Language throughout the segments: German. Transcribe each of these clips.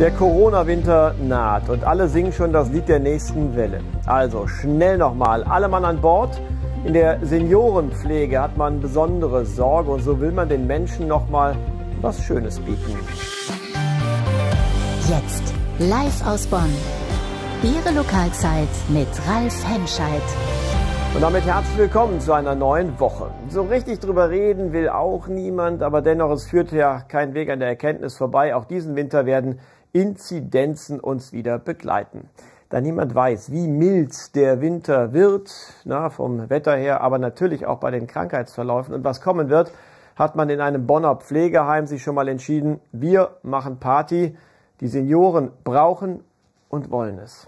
Der Corona-Winter naht und alle singen schon das Lied der nächsten Welle. Also schnell nochmal, alle Mann an Bord. In der Seniorenpflege hat man besondere Sorge und so will man den Menschen nochmal was Schönes bieten. Jetzt live aus Bonn. Ihre Lokalzeit mit Ralf Henscheid. Und damit herzlich willkommen zu einer neuen Woche. So richtig drüber reden will auch niemand, aber dennoch, es führt ja kein Weg an der Erkenntnis vorbei. Auch diesen Winter werden Inzidenzen uns wieder begleiten. Da niemand weiß, wie mild der Winter wird, na, vom Wetter her, aber natürlich auch bei den Krankheitsverläufen und was kommen wird, hat man in einem Bonner Pflegeheim sich schon mal entschieden, wir machen Party. Die Senioren brauchen und wollen es.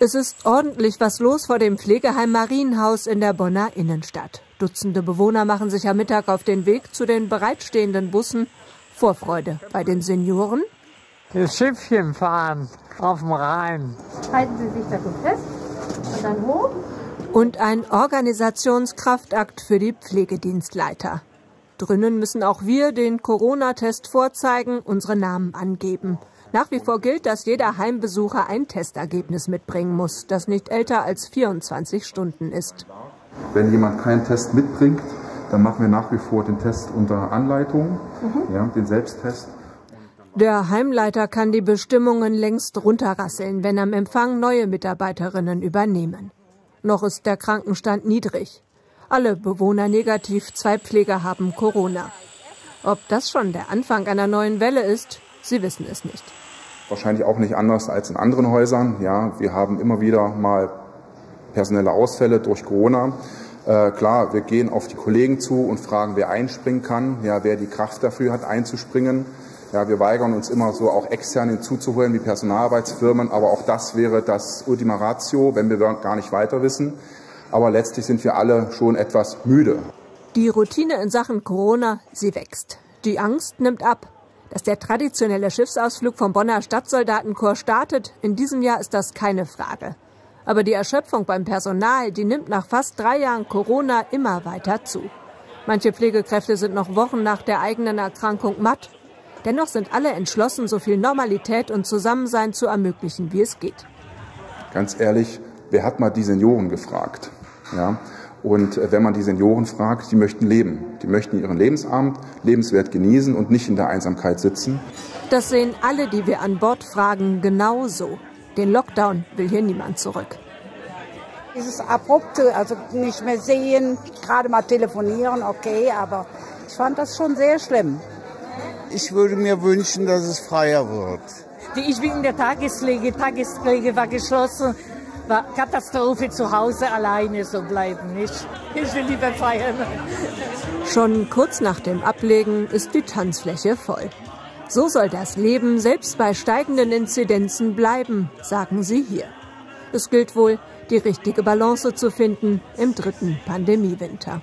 Es ist ordentlich was los vor dem Pflegeheim Marienhaus in der Bonner Innenstadt. Dutzende Bewohner machen sich am Mittag auf den Weg zu den bereitstehenden Bussen Vorfreude bei den Senioren. Das Schiffchen fahren auf dem Rhein. Halten Sie sich da gut fest und dann hoch. Und ein Organisationskraftakt für die Pflegedienstleiter. Drinnen müssen auch wir den Corona-Test vorzeigen, unsere Namen angeben. Nach wie vor gilt, dass jeder Heimbesucher ein Testergebnis mitbringen muss, das nicht älter als 24 Stunden ist. Wenn jemand keinen Test mitbringt, dann machen wir nach wie vor den Test unter Anleitung, mhm. ja, den Selbsttest. Der Heimleiter kann die Bestimmungen längst runterrasseln, wenn am Empfang neue Mitarbeiterinnen übernehmen. Noch ist der Krankenstand niedrig. Alle Bewohner negativ, zwei Pfleger haben Corona. Ob das schon der Anfang einer neuen Welle ist, sie wissen es nicht. Wahrscheinlich auch nicht anders als in anderen Häusern. Ja, wir haben immer wieder mal personelle Ausfälle durch Corona. Äh, klar, wir gehen auf die Kollegen zu und fragen, wer einspringen kann, ja, wer die Kraft dafür hat, einzuspringen. Ja, wir weigern uns immer so auch extern hinzuzuholen wie Personalarbeitsfirmen, aber auch das wäre das Ultima Ratio, wenn wir gar nicht weiter wissen. Aber letztlich sind wir alle schon etwas müde. Die Routine in Sachen Corona, sie wächst. Die Angst nimmt ab. Dass der traditionelle Schiffsausflug vom Bonner Stadtsoldatenchor startet, in diesem Jahr ist das keine Frage. Aber die Erschöpfung beim Personal, die nimmt nach fast drei Jahren Corona immer weiter zu. Manche Pflegekräfte sind noch Wochen nach der eigenen Erkrankung matt. Dennoch sind alle entschlossen, so viel Normalität und Zusammensein zu ermöglichen, wie es geht. Ganz ehrlich, wer hat mal die Senioren gefragt? Ja? Und äh, wenn man die Senioren fragt, die möchten leben. Die möchten ihren Lebensabend lebenswert genießen und nicht in der Einsamkeit sitzen. Das sehen alle, die wir an Bord fragen, genauso. Den Lockdown will hier niemand zurück. Dieses Abrupte, also nicht mehr sehen, gerade mal telefonieren, okay, aber ich fand das schon sehr schlimm. Ich würde mir wünschen, dass es freier wird. Ich bin in der Tagespflege, Tagespflege war geschlossen, war Katastrophe zu Hause alleine so bleiben, nicht? Ich will lieber feiern. Schon kurz nach dem Ablegen ist die Tanzfläche voll. So soll das Leben selbst bei steigenden Inzidenzen bleiben, sagen sie hier. Es gilt wohl, die richtige Balance zu finden im dritten Pandemiewinter.